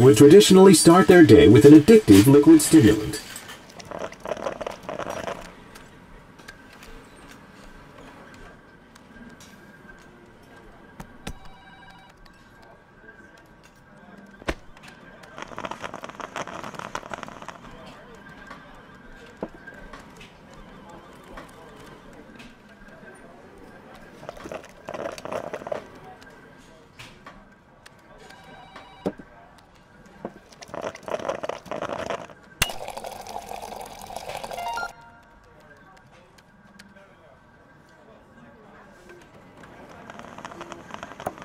would traditionally start their day with an addictive liquid stimulant.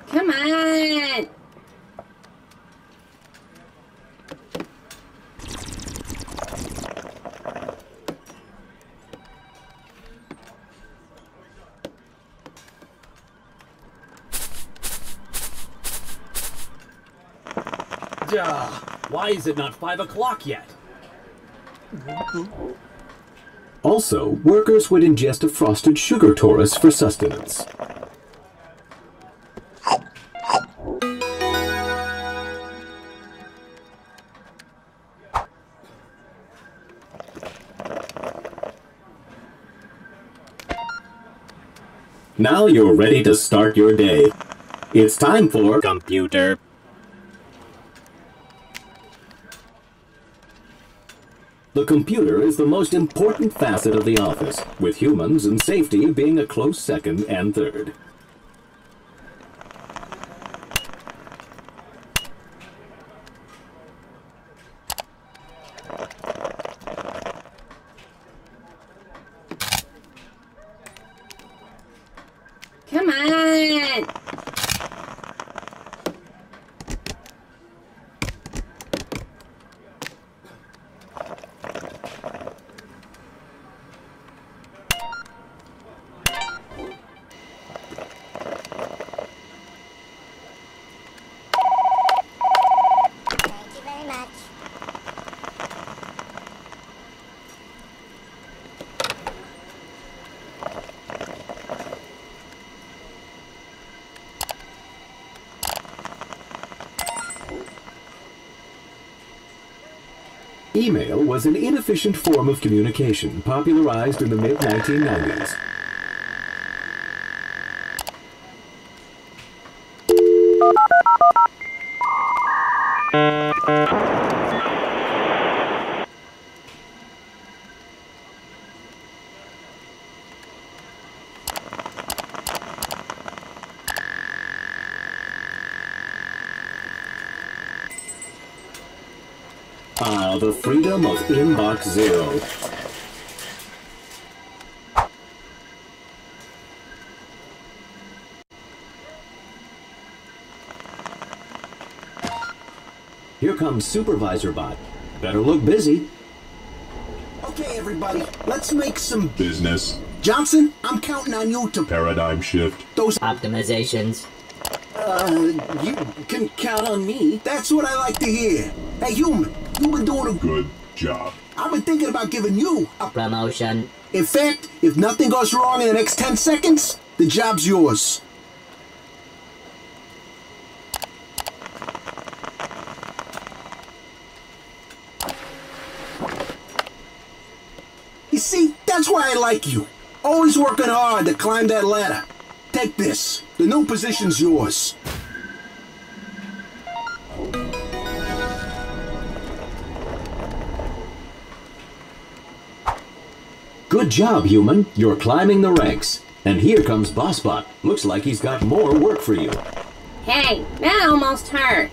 Come on! Duh! Why is it not five o'clock yet? Also, workers would ingest a frosted sugar torus for sustenance. Now you're ready to start your day. It's time for computer. The computer is the most important facet of the office, with humans and safety being a close second and third. Email was an inefficient form of communication popularized in the mid-1990s. Ah, the freedom of Inbox Zero. Here comes Supervisor Bot. Better look busy. Okay, everybody, let's make some. Business. Johnson, I'm counting on you to. Paradigm shift. Those. Optimizations. Uh, you can count on me. That's what I like to hear. Hey, human, you've been doing a. Good job. I've been thinking about giving you a. Promotion. In fact, if nothing goes wrong in the next 10 seconds, the job's yours. You see, that's why I like you. Always working hard to climb that ladder. Take this. The new position's yours. Good job, human. You're climbing the ranks. And here comes Bossbot. Looks like he's got more work for you. Hey, that almost hurt.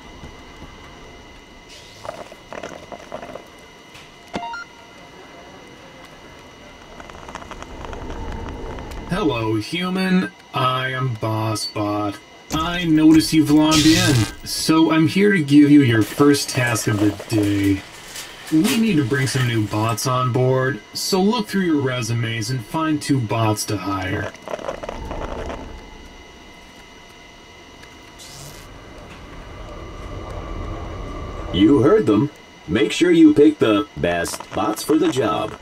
Hello, human. I am Bossbot. I notice you've logged in, so I'm here to give you your first task of the day. We need to bring some new bots on board, so look through your resumes and find two bots to hire. You heard them. Make sure you pick the best bots for the job.